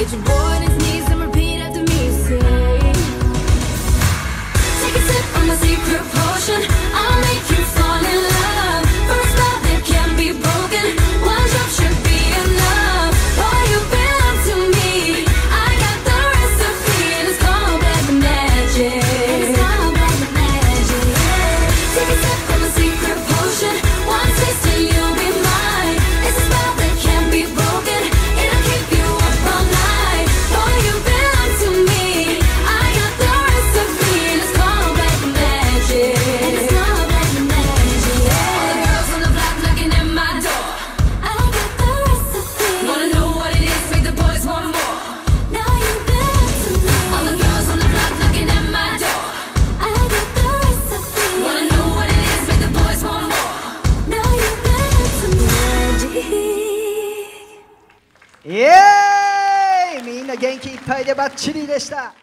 It's boy. イエーイ！みんな元気いっぱいでバッチリでした。